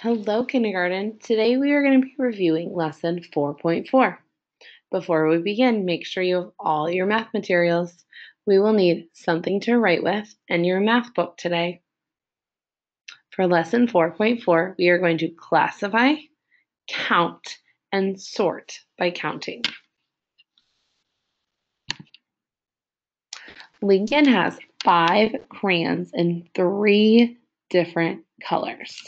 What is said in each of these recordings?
Hello, kindergarten. Today we are going to be reviewing lesson 4.4. Before we begin, make sure you have all your math materials. We will need something to write with and your math book today. For lesson 4.4, we are going to classify, count, and sort by counting. Lincoln has five crayons in three different colors.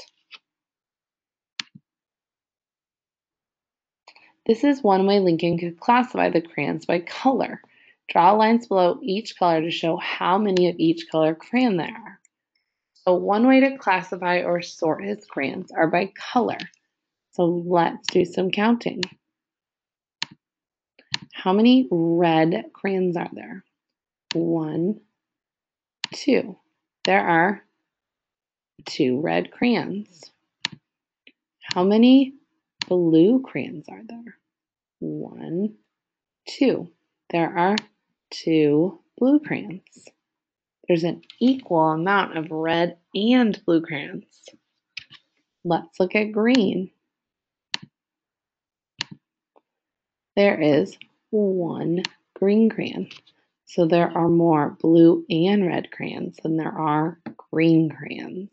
This is one way Lincoln could classify the crayons by color. Draw lines below each color to show how many of each color crayon there are. So one way to classify or sort his crayons are by color. So let's do some counting. How many red crayons are there? One, two. There are two red crayons. How many blue crayons are there? One, two. There are two blue crayons. There's an equal amount of red and blue crayons. Let's look at green. There is one green crayon. So there are more blue and red crayons than there are green crayons.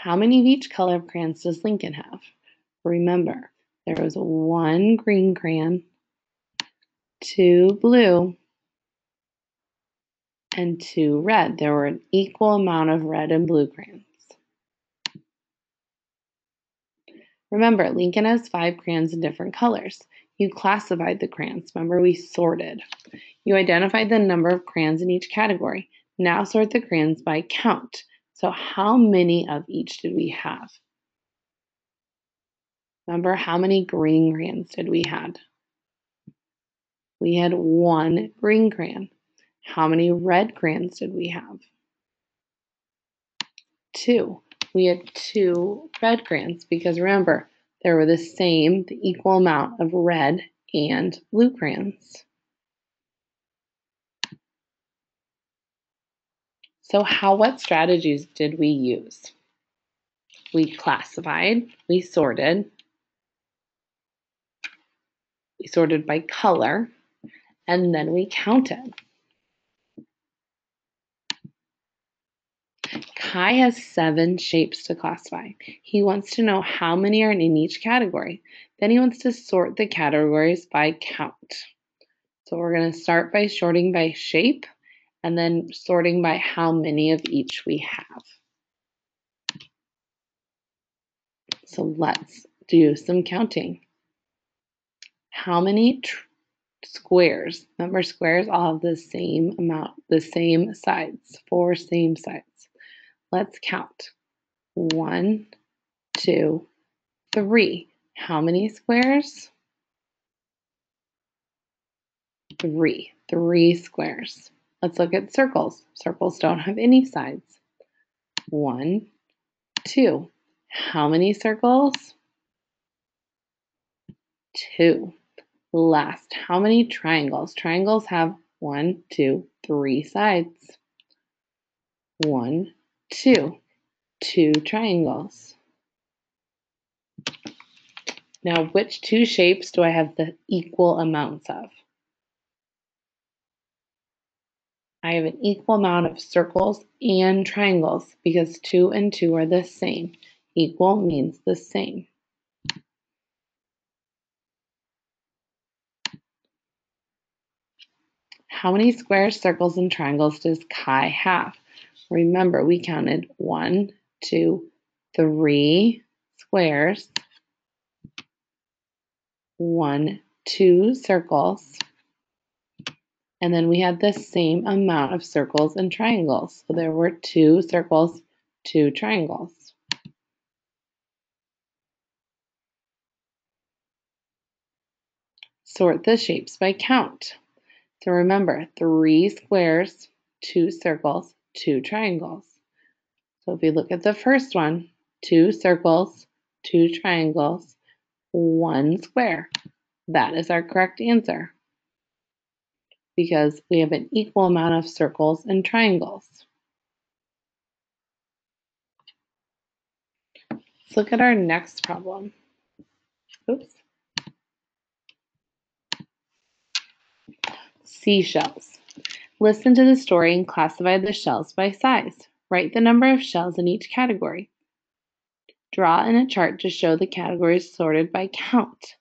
How many of each color of crayons does Lincoln have? Remember, there was one green crayon, two blue, and two red. There were an equal amount of red and blue crayons. Remember, Lincoln has five crayons in different colors. You classified the crayons. Remember, we sorted. You identified the number of crayons in each category. Now sort the crayons by count. So how many of each did we have? Remember, how many green crayons did we had? We had one green crayon. How many red crayons did we have? Two. We had two red crayons because remember, there were the same, the equal amount of red and blue crayons. So how, what strategies did we use? We classified, we sorted, we sorted by color, and then we counted. Kai has seven shapes to classify. He wants to know how many are in each category. Then he wants to sort the categories by count. So we're going to start by sorting by shape and then sorting by how many of each we have. So let's do some counting. How many squares? Remember, squares all have the same amount, the same sides, four same sides. Let's count. One, two, three. How many squares? Three. Three squares. Let's look at circles. Circles don't have any sides. One, two. How many circles? Two. Last, how many triangles? Triangles have one, two, three sides. One, two. Two triangles. Now, which two shapes do I have the equal amounts of? I have an equal amount of circles and triangles because 2 and 2 are the same. Equal means the same. How many squares, circles, and triangles does Kai have? Remember, we counted one, two, three squares, one, two circles, and then we had the same amount of circles and triangles. So there were two circles, two triangles. Sort the shapes by count. So remember, three squares, two circles, two triangles. So if you look at the first one, two circles, two triangles, one square. That is our correct answer. Because we have an equal amount of circles and triangles. Let's look at our next problem. Oops. Seashells. Listen to the story and classify the shells by size. Write the number of shells in each category. Draw in a chart to show the categories sorted by count.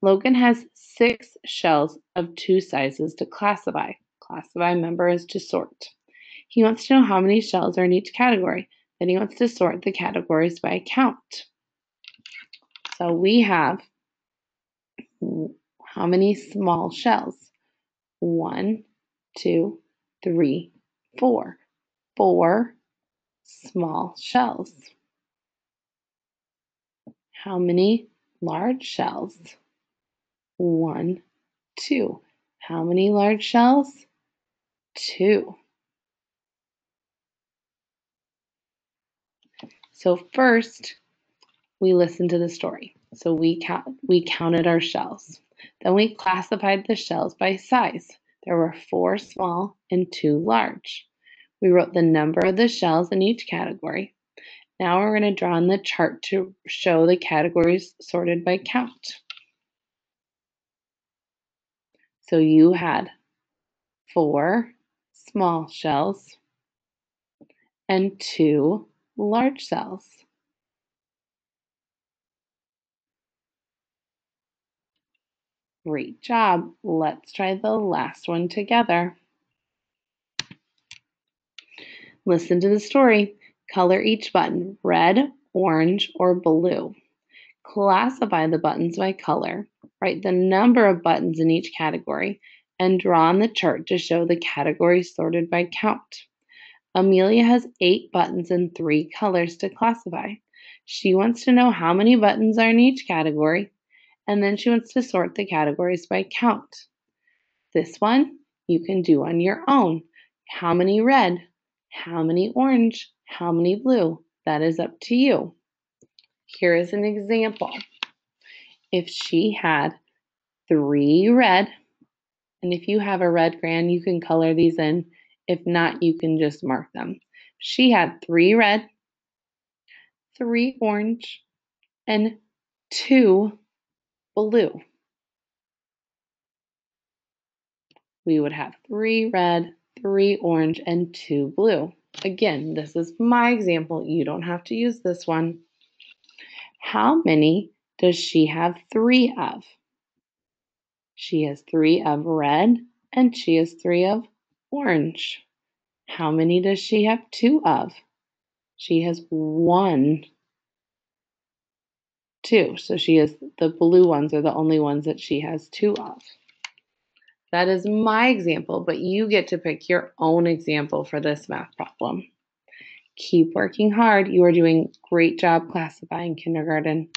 Logan has six shells of two sizes to classify. Classify member is to sort. He wants to know how many shells are in each category. Then he wants to sort the categories by count. So we have how many small shells? One, two, three, four. Four small shells. How many large shells? One, two. How many large shells? Two. So first, we listened to the story. So we count, we counted our shells. Then we classified the shells by size. There were four small and two large. We wrote the number of the shells in each category. Now we're going to draw on the chart to show the categories sorted by count. So you had four small shells and two large shells. Great job. Let's try the last one together. Listen to the story. Color each button red, orange, or blue. Classify the buttons by color. Write the number of buttons in each category and draw on the chart to show the categories sorted by count. Amelia has eight buttons and three colors to classify. She wants to know how many buttons are in each category and then she wants to sort the categories by count. This one you can do on your own. How many red? How many orange? How many blue? That is up to you. Here is an example. If she had three red, and if you have a red crayon, you can color these in. If not, you can just mark them. She had three red, three orange, and two blue. We would have three red, three orange, and two blue. Again, this is my example. You don't have to use this one. How many does she have three of? She has three of red and she has three of orange. How many does she have two of? She has one two. So she has the blue ones are the only ones that she has two of. That is my example, but you get to pick your own example for this math problem. Keep working hard. You are doing great job classifying kindergarten.